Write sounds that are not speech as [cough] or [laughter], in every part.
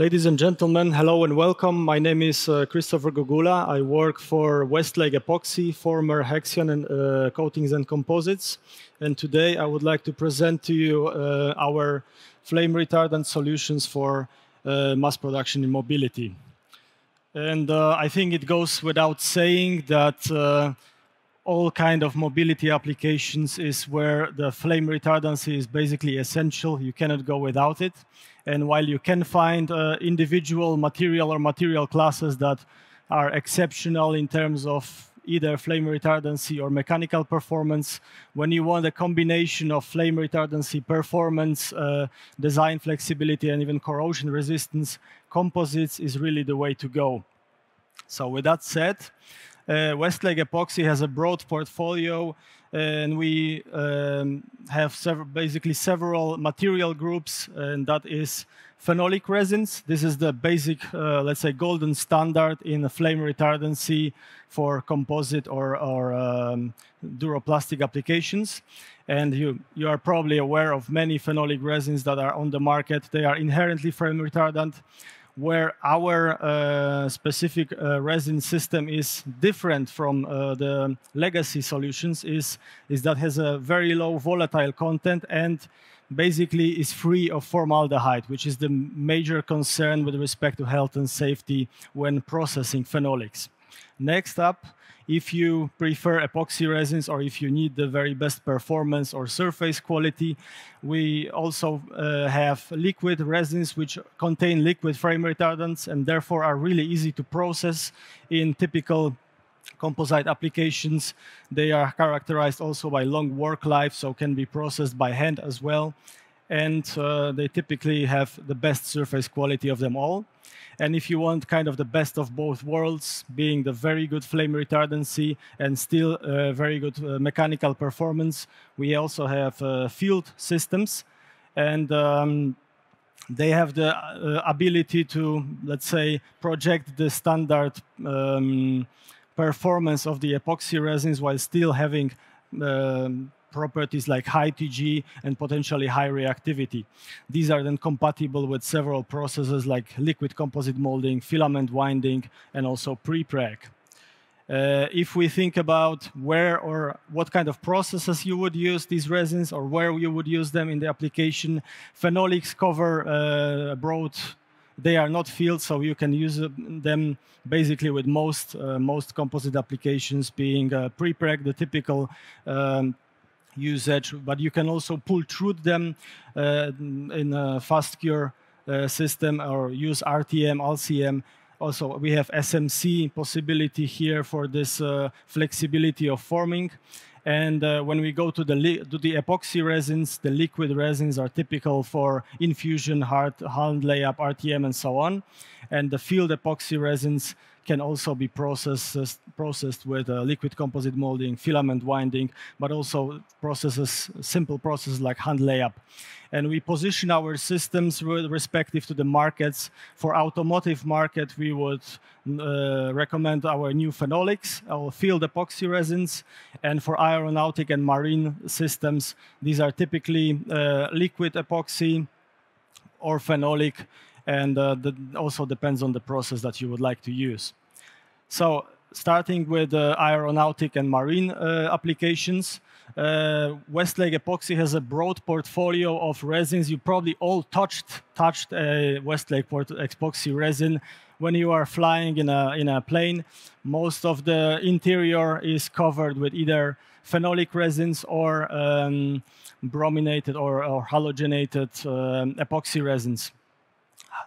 Ladies and gentlemen, hello and welcome. My name is uh, Christopher Gugula. I work for Westlake Epoxy, former Hexion and, uh, Coatings and Composites. And today I would like to present to you uh, our flame retardant solutions for uh, mass production in mobility. And uh, I think it goes without saying that uh, all kind of mobility applications is where the flame retardancy is basically essential. You cannot go without it. And while you can find uh, individual material or material classes that are exceptional in terms of either flame retardancy or mechanical performance, when you want a combination of flame retardancy, performance, uh, design flexibility, and even corrosion resistance, composites is really the way to go. So with that said, Westlake Epoxy has a broad portfolio and we um, have several, basically several material groups, and that is phenolic resins. This is the basic, uh, let's say, golden standard in flame retardancy for composite or, or um, duroplastic applications. And you, you are probably aware of many phenolic resins that are on the market. They are inherently flame retardant where our uh, specific uh, resin system is different from uh, the legacy solutions is, is that has a very low volatile content and basically is free of formaldehyde, which is the major concern with respect to health and safety when processing phenolics. Next up, if you prefer epoxy resins or if you need the very best performance or surface quality, we also uh, have liquid resins which contain liquid flame retardants and therefore are really easy to process in typical composite applications. They are characterized also by long work life, so can be processed by hand as well. And uh, they typically have the best surface quality of them all. And if you want kind of the best of both worlds, being the very good flame retardancy and still uh, very good uh, mechanical performance, we also have uh, filled systems. And um, they have the uh, ability to, let's say, project the standard um, performance of the epoxy resins while still having um, properties like high TG and potentially high reactivity. These are then compatible with several processes like liquid composite molding, filament winding, and also pre-preg. Uh, if we think about where or what kind of processes you would use these resins or where you would use them in the application, phenolics cover uh, broad they are not fields, so you can use them basically with most uh, most composite applications being uh, pre-preg, the typical um, usage, but you can also pull through them uh, in a fast cure uh, system or use RTM, LCM. Also, we have SMC possibility here for this uh, flexibility of forming. And uh, when we go to the, to the epoxy resins, the liquid resins are typical for infusion, hard, hand layup, RTM, and so on. And the filled epoxy resins can also be processed, processed with uh, liquid composite molding, filament winding, but also processes, simple processes like hand layup. And we position our systems with respective to the markets. For automotive market, we would uh, recommend our new phenolics, our filled epoxy resins. And for aeronautic and marine systems, these are typically uh, liquid epoxy or phenolic and uh, that also depends on the process that you would like to use. So starting with uh, aeronautic and marine uh, applications, uh, Westlake Epoxy has a broad portfolio of resins. You probably all touched touched a Westlake Epoxy resin when you are flying in a in a plane. Most of the interior is covered with either phenolic resins or um, brominated or, or halogenated um, epoxy resins.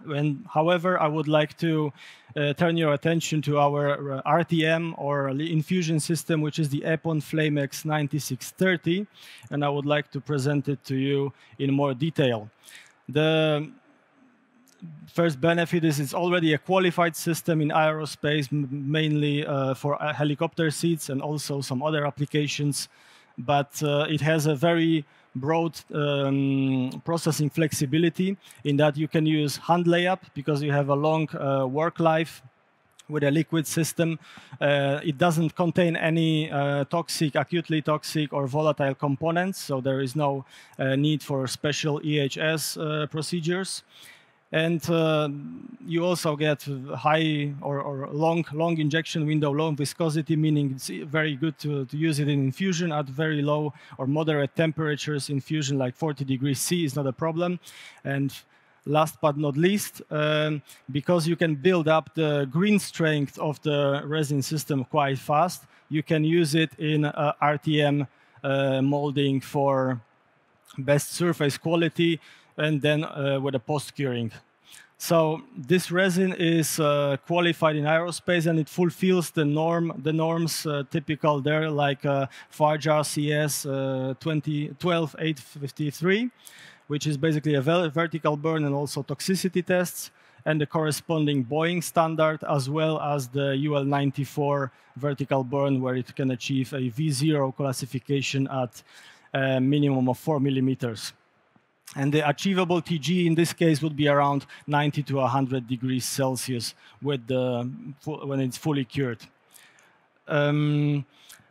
When, however, I would like to uh, turn your attention to our uh, RTM or infusion system, which is the Epon FlameX 9630, and I would like to present it to you in more detail. The first benefit is it's already a qualified system in aerospace, mainly uh, for uh, helicopter seats and also some other applications, but uh, it has a very broad um, processing flexibility in that you can use hand layup because you have a long uh, work life with a liquid system. Uh, it doesn't contain any uh, toxic, acutely toxic or volatile components, so there is no uh, need for special EHS uh, procedures. And uh, you also get high or, or, long, long injection window, long viscosity, meaning it's very good to, to use it in infusion at very low or moderate temperatures. Infusion like 40 degrees C is not a problem. And last but not least, um, because you can build up the green strength of the resin system quite fast, you can use it in uh, RTM uh, molding for best surface quality and then uh, with a post-curing. So this resin is uh, qualified in aerospace and it fulfills the norm, the norms uh, typical there, like uh, FARJAR CS uh, 12853, which is basically a vertical burn and also toxicity tests, and the corresponding Boeing standard, as well as the UL94 vertical burn, where it can achieve a V0 classification at a minimum of 4 millimeters. And the achievable TG in this case would be around 90 to 100 degrees Celsius the, when it's fully cured. Um,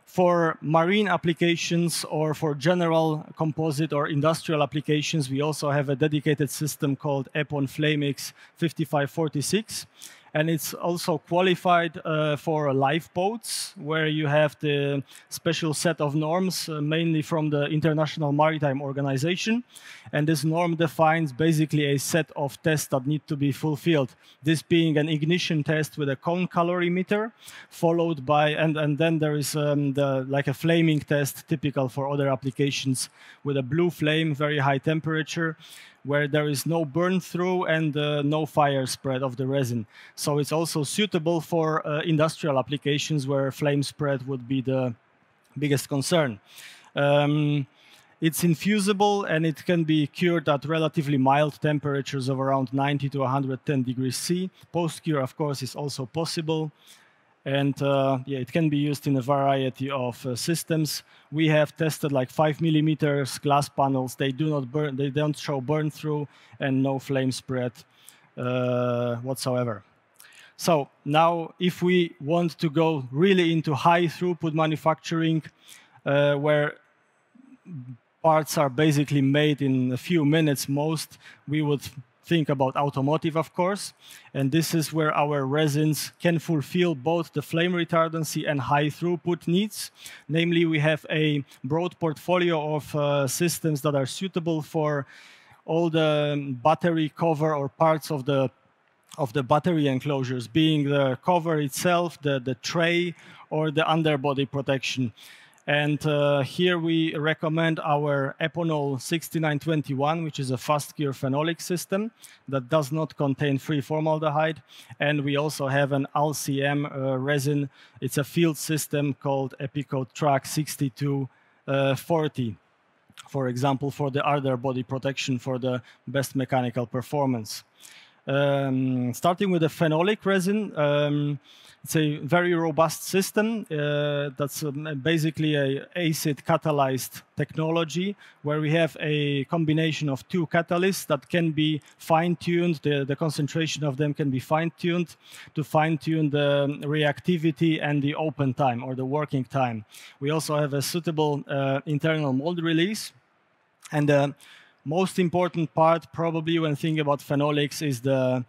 for marine applications or for general composite or industrial applications, we also have a dedicated system called Epon Flamix 5546 and it's also qualified uh, for lifeboats, where you have the special set of norms, uh, mainly from the International Maritime Organization. And this norm defines basically a set of tests that need to be fulfilled. This being an ignition test with a cone calorimeter, followed by, and, and then there is um, the, like a flaming test, typical for other applications, with a blue flame, very high temperature, where there is no burn through and uh, no fire spread of the resin. So it's also suitable for uh, industrial applications where flame spread would be the biggest concern. Um, it's infusible and it can be cured at relatively mild temperatures of around 90 to 110 degrees C. Post-cure, of course, is also possible. And uh, yeah, it can be used in a variety of uh, systems. We have tested like five millimeters glass panels. They do not burn, they don't show burn through and no flame spread uh, whatsoever. So now if we want to go really into high throughput manufacturing, uh, where parts are basically made in a few minutes most, we would think about automotive, of course. And this is where our resins can fulfill both the flame retardancy and high throughput needs. Namely, we have a broad portfolio of uh, systems that are suitable for all the battery cover or parts of the of the battery enclosures, being the cover itself, the, the tray, or the underbody protection. And uh, here we recommend our Eponol 6921, which is a fast cure phenolic system that does not contain free formaldehyde. And we also have an LCM uh, resin. It's a filled system called Epikote TRAC 6240, for example, for the underbody protection for the best mechanical performance. Um, starting with the phenolic resin, um, it's a very robust system uh, that's um, basically a acid catalyzed technology where we have a combination of two catalysts that can be fine-tuned. The, the, concentration of them can be fine-tuned to fine-tune the reactivity and the open time or the working time. We also have a suitable uh, internal mold release. And uh, most important part probably when thinking about phenolics is the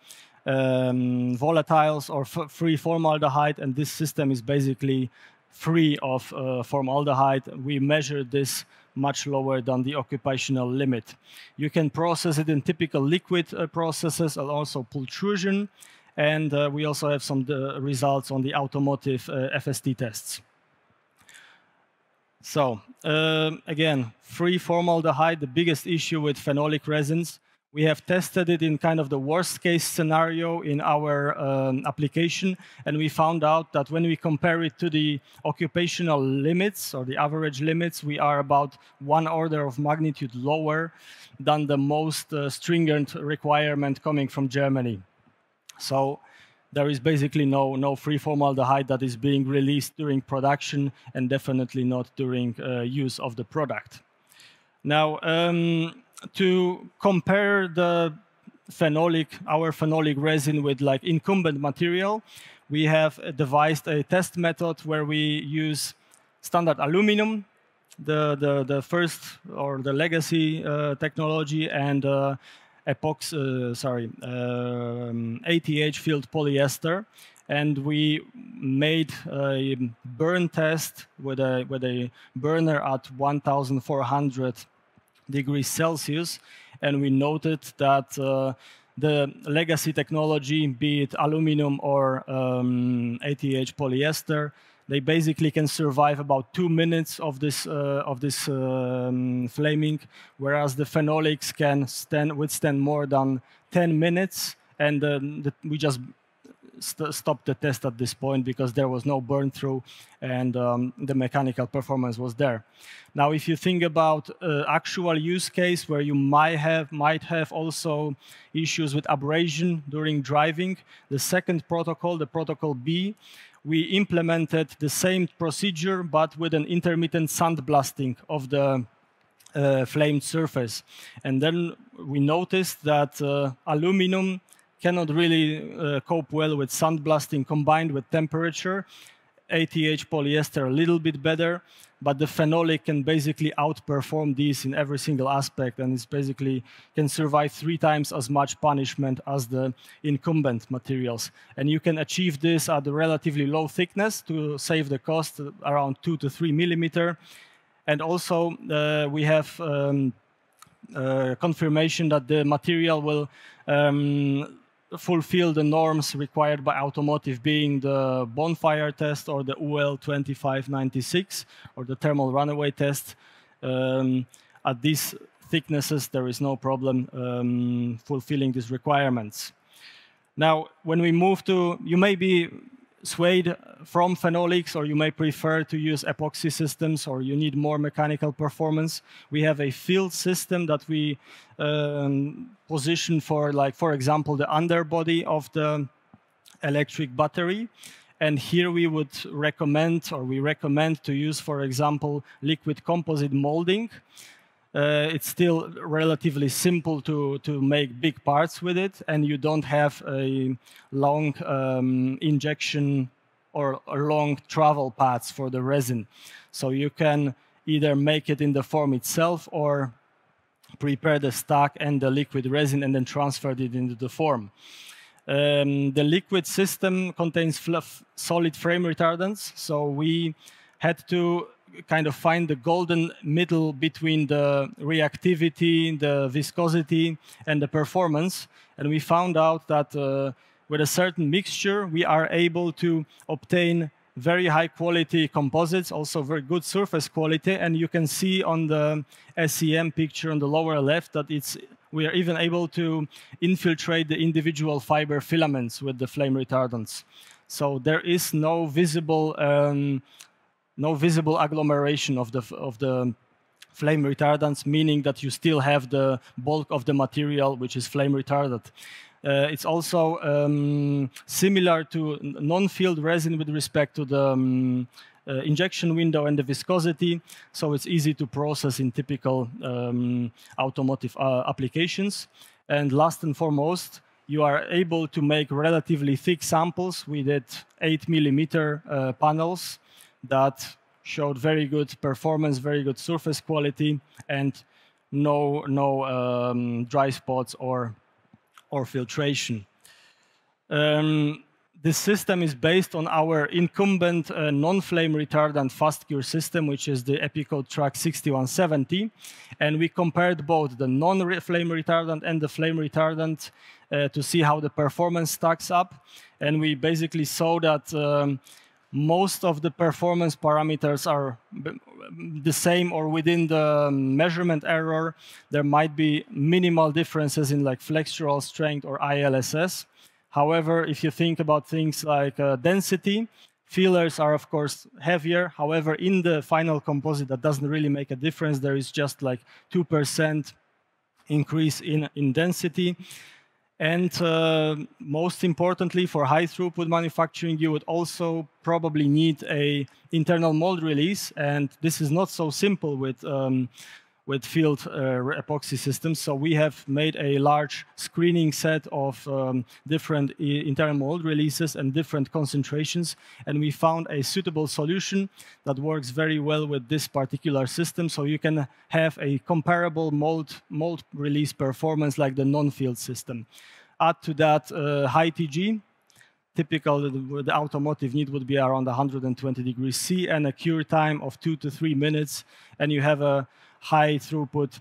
um, volatiles or free formaldehyde, and this system is basically free of uh, formaldehyde. We measure this much lower than the occupational limit. You can process it in typical liquid uh, processes and also pultrusion, and uh, we also have some uh, results on the automotive uh, FST tests. So um, again, free formaldehyde, the biggest issue with phenolic resins we have tested it in kind of the worst case scenario in our um, application, and we found out that when we compare it to the occupational limits or the average limits, we are about one order of magnitude lower than the most uh, stringent requirement coming from Germany. So there is basically no, no free formaldehyde that is being released during production and definitely not during uh, use of the product. Now, um, to compare the phenolic, our phenolic resin with like incumbent material, we have devised a test method where we use standard aluminum, the, the, the first or the legacy uh, technology, and uh, epox, uh, sorry, um, ATH filled polyester, and we made a burn test with a with a burner at 1,400 degrees Celsius, and we noted that uh, the legacy technology, be it aluminum or um, ATH polyester, they basically can survive about two minutes of this uh, of this um, flaming, whereas the phenolics can stand withstand more than 10 minutes, and uh, the, we just st stopped the test at this point because there was no burn through and um, the mechanical performance was there. Now, if you think about uh, actual use case where you might have, might have also issues with abrasion during driving, the second protocol, the protocol B, we implemented the same procedure but with an intermittent sandblasting of the uh, flamed surface. And then we noticed that uh, aluminum cannot really uh, cope well with sandblasting combined with temperature. ATH polyester a little bit better, but the phenolic can basically outperform these in every single aspect and it's basically can survive three times as much punishment as the incumbent materials. And you can achieve this at a relatively low thickness to save the cost around two to three millimeter. And also uh, we have um, uh, confirmation that the material will um, fulfill the norms required by automotive, being the bonfire test or the UL 2596 or the thermal runaway test. Um, at these thicknesses, there is no problem um, fulfilling these requirements. Now, when we move to, you may be swayed from phenolics, or you may prefer to use epoxy systems, or you need more mechanical performance. We have a filled system that we um, position for, like, for example, the underbody of the electric battery. And here we would recommend, or we recommend to use, for example, liquid composite molding. Uh, it's still relatively simple to, to make big parts with it, and you don't have a long um, injection or, or, long travel paths for the resin. So you can either make it in the form itself or prepare the stack and the liquid resin and then transfer it into the form. Um, the liquid system contains solid flame retardants, so we had to kind of find the golden middle between the reactivity, the viscosity, and the performance. And we found out that uh, with a certain mixture, we are able to obtain very high quality composites, also very good surface quality. And you can see on the SEM picture on the lower left that it's we are even able to infiltrate the individual fiber filaments with the flame retardants. So there is no visible um, no visible agglomeration of the, of the flame retardants, meaning that you still have the bulk of the material which is flame retardant. Uh, it's also um, similar to non-filled resin with respect to the um, uh, injection window and the viscosity, so it's easy to process in typical um, automotive uh, applications. And last and foremost, you are able to make relatively thick samples. Did 8 millimeter uh, panels that showed very good performance, very good surface quality, and no, no um, dry spots or, or filtration. Um, this system is based on our incumbent uh, non-flame retardant fast cure system, which is the Epikote TRAC 6170. And we compared both the non-flame retardant and the flame retardant uh, to see how the performance stacks up. And we basically saw that um, most of the performance parameters are the same or within the measurement error. There might be minimal differences in like flexural strength or ILSS. However, if you think about things like uh, density, fillers are of course heavier. However, in the final composite, that doesn't really make a difference. There is just like 2% increase in, in density. And uh, most importantly, for high throughput manufacturing, you would also probably need a internal mold release. And this is not so simple with, um, with filled uh, epoxy systems. So we have made a large screening set of um, different internal mold releases and different concentrations, and we found a suitable solution that works very well with this particular system. So you can have a comparable mold, mold release performance like the non-filled system. Add to that uh, high TG, typical the automotive need would be around 120 degrees C and a cure time of two to three minutes, and you have a high throughput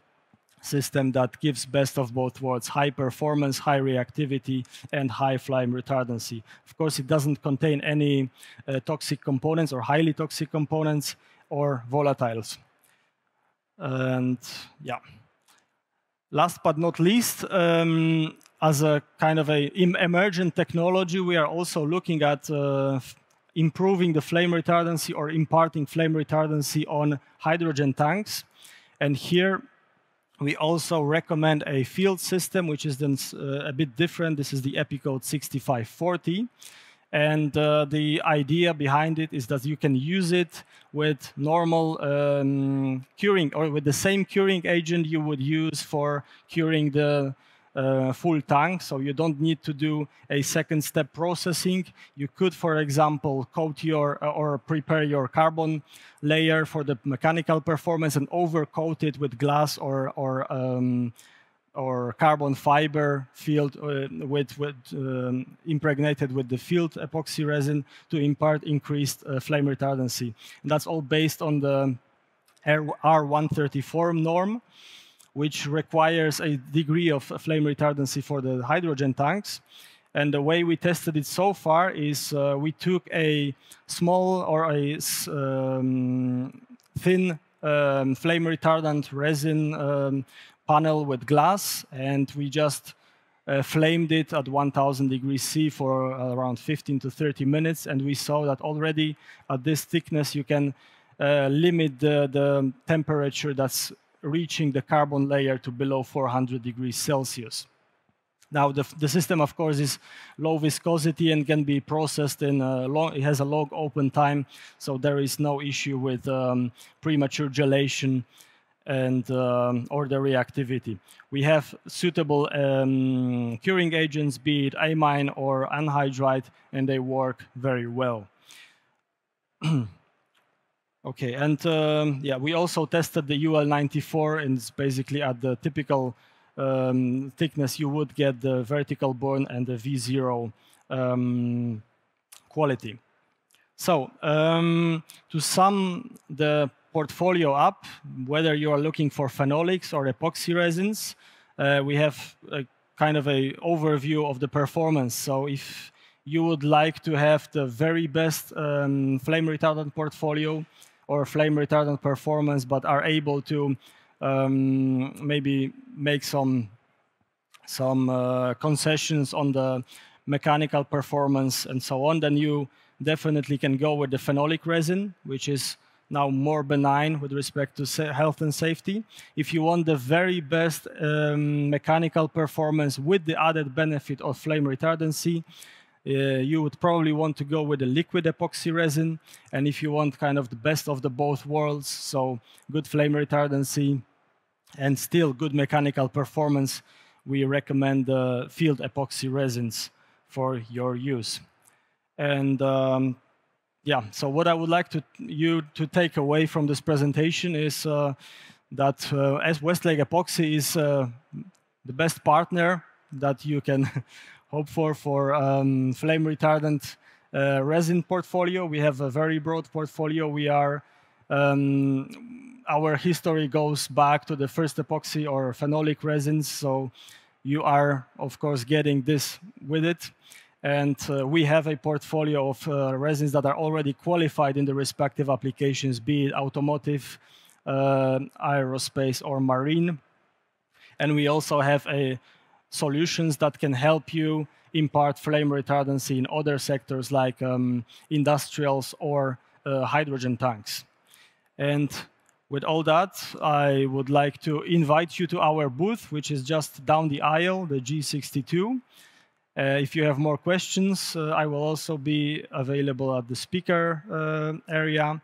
system that gives best of both worlds, high performance, high reactivity, and high flame retardancy. Of course, it doesn't contain any uh, toxic components or highly toxic components or volatiles. And yeah. Last but not least, um, as a kind of a emergent technology, we are also looking at uh, improving the flame retardancy or imparting flame retardancy on hydrogen tanks. And here we also recommend a filled system, which is then uh, a bit different. This is the Epikote 6540. And uh, the idea behind it is that you can use it with normal um, curing or with the same curing agent you would use for curing the uh, full tank, so you don't need to do a second step processing. You could, for example, coat your uh, or prepare your carbon layer for the mechanical performance and overcoat it with glass or or um, or carbon fiber filled uh, with, with um, impregnated with the filled epoxy resin to impart increased uh, flame retardancy. And that's all based on the R134 norm which requires a degree of flame retardancy for the hydrogen tanks. And the way we tested it so far is uh, we took a small or a um, thin um, flame retardant resin um, panel with glass, and we just uh, flamed it at 1000 degrees C for around 15 to 30 minutes, and we saw that already at this thickness you can uh, limit the, the temperature that's reaching the carbon layer to below 400 degrees Celsius. Now, the, the system, of course, is low viscosity and can be processed in a long, it has a long open time, so there is no issue with um, premature gelation and um, or the reactivity. We have suitable um, curing agents, be it amine or anhydride, and they work very well. [clears throat] Okay, and um, yeah, we also tested the UL94, and it's basically at the typical um, thickness you would get the vertical burn and the V0 um, quality. So um, to sum the portfolio up, whether you are looking for phenolics or epoxy resins, uh, we have a kind of a overview of the performance. So if you would like to have the very best um, flame retardant portfolio, or flame retardant performance, but are able to um, maybe make some some uh, concessions on the mechanical performance and so on, then you definitely can go with the phenolic resin, which is now more benign with respect to health and safety. If you want the very best um, mechanical performance with the added benefit of flame retardancy, uh, you would probably want to go with a liquid epoxy resin. And if you want kind of the best of the both worlds, so good flame retardancy and still good mechanical performance, we recommend the filled epoxy resins for your use. And um, yeah, so what I would like to, you to take away from this presentation is uh, that uh, as Westlake Epoxy is uh, the best partner that you can [laughs] hope for for um, flame retardant uh, resin portfolio. We have a very broad portfolio. We are um, our history goes back to the first epoxy or phenolic resins. So you are, of course, getting this with it. And uh, we have a portfolio of uh, resins that are already qualified in the respective applications, be it automotive, uh, aerospace, or marine. And we also have a solutions that can help you impart flame retardancy in other sectors like um, industrials or uh, hydrogen tanks. And with all that, I would like to invite you to our booth, which is just down the aisle, the G62. Uh, if you have more questions, uh, I will also be available at the speaker uh, area.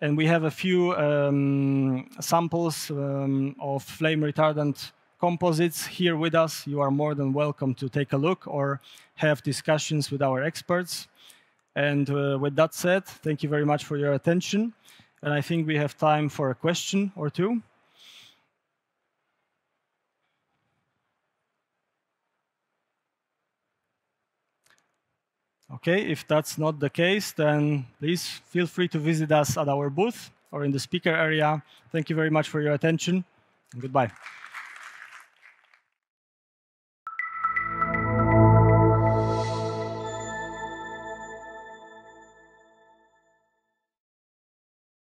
And we have a few um, samples um, of flame retardant composites here with us. You are more than welcome to take a look or have discussions with our experts. And uh, with that said, thank you very much for your attention. And I think we have time for a question or two. Okay, if that's not the case, then please feel free to visit us at our booth or in the speaker area. Thank you very much for your attention, goodbye.